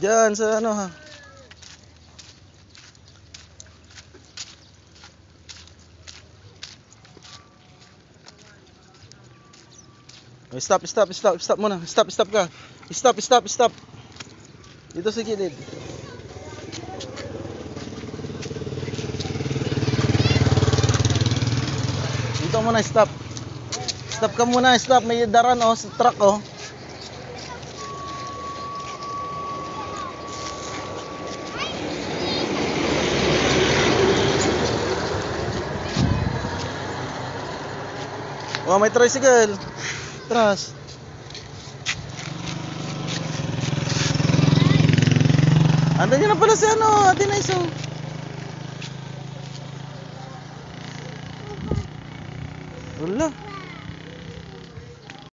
Diyan sa ano ha. Stop, stop, stop, stop muna. Stop, stop ka. Stop, stop, stop. Dito sa gilid. Dito muna, stop. Stop ka muna, stop. May daran oh, sa truck oh. Oh, may tricycle. Tras. Andan niya na pala si ano, Ate Naiso. Wala.